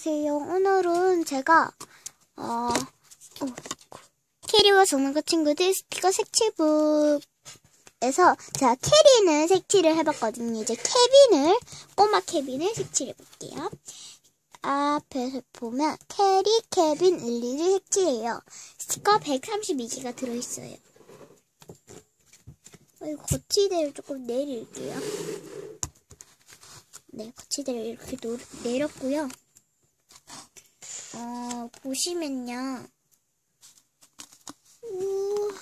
안녕하세요. 오늘은 제가 어, 어 캐리와 장난감 친구들 스티커 색칠북에서 제가 캐리는 색칠을 해봤거든요. 이제 케빈을 꼬마 케빈을 색칠해 볼게요. 앞에서 보면 캐리, 케빈, 릴리를 색칠해요. 스티커 132개가 들어있어요. 어, 거치대를 조금 내릴게요. 네, 거치대를 이렇게 노, 내렸고요. 어, 보시면요. 우...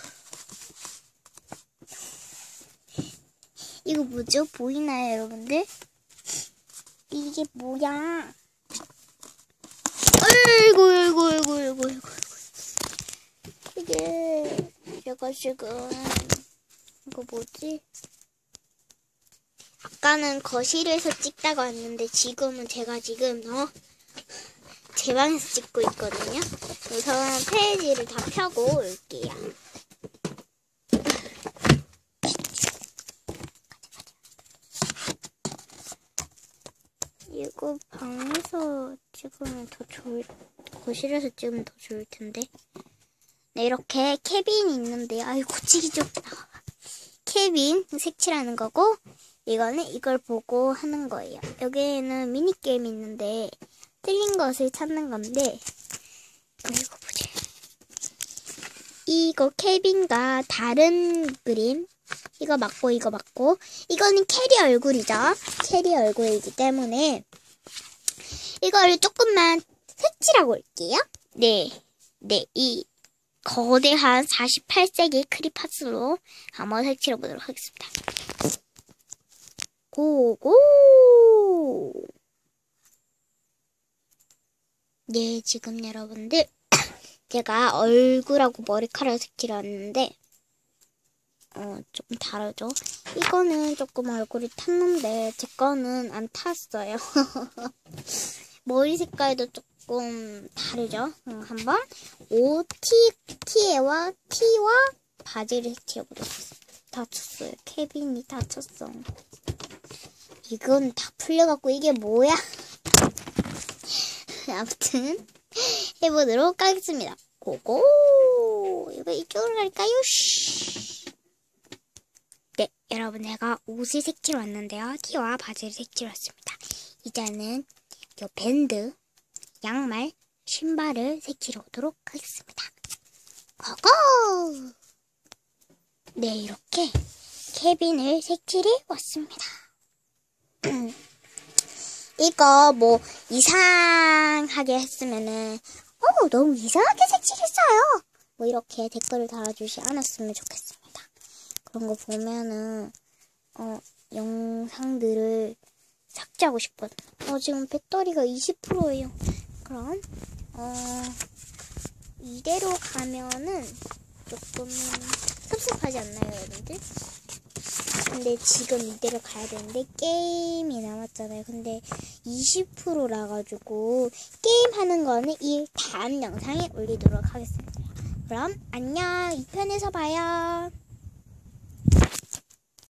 이거 뭐죠? 보이나요, 여러분들? 이게 뭐야? 아이고, 아이고, 아이고, 아이고, 아이고. 이게, 제가 지금, 이거 뭐지? 아까는 거실에서 찍다가 왔는데 지금은 제가 지금 어? 제 방에서 찍고 있거든요. 우선 페이지를 다 펴고 올게요. 이거 방에서 찍으면 더 좋을, 거실에서 찍으면 더 좋을 텐데. 네, 이렇게 케빈이 있는데, 아유, 고치기 좀. 케빈 색칠하는 거고, 이거는 이걸 보고 하는 거예요. 여기에는 미니게임이 있는데, 틀린 것을 찾는 건데, 보세요. 이거 케빈과 다른 그림, 이거 맞고 이거 맞고, 이거는 캐리 얼굴이죠. 캐리 얼굴이기 때문에, 이거를 조금만 색칠하고 올게요. 네, 네, 이 거대한 48세기 크리파스로 한번 색칠해 보도록 하겠습니다. 고고! 네, 지금 여러분들 제가 얼굴하고 머리카락 색칠했는데 어, 좀 다르죠? 이거는 조금 얼굴이 탔는데 제 거는 안 탔어요. 머리 색깔도 조금 다르죠? 어, 한번 오 티, 티에와 티와 바지를 색칠해보도록 하겠습니다. 다쳤어요. 케빈이 다쳤어. 이건 다 풀려갖고 이게 뭐야? 아무튼 해보도록 하겠습니다. 고고! 이거 이쪽으로 갈까요? 쉬. 네, 여러분 제가 옷을 색칠 왔는데요. 티와 바지를 색칠 왔습니다. 이제는 요 밴드, 양말, 신발을 색칠해 오도록 하겠습니다. 고고! 네, 이렇게 케빈을 색칠해 왔습니다. 이거 뭐 이상하게 했으면은 어 너무 이상하게 색칠했어요. 뭐 이렇게 댓글을 달아주지 않았으면 좋겠습니다. 그런 거 보면은 어 영상들을 삭제하고 싶거든요. 어 지금 배터리가 20%예요. 그럼 어 이대로 가면은 조금 섭섭하지 않나요, 여러분들? 근데 지금 이대로 가야 되는데 게임이 남았잖아요. 근데 20%라 가지고 게임 하는 거는 이 다음 영상에 올리도록 하겠습니다. 그럼 안녕. 2편에서 봐요.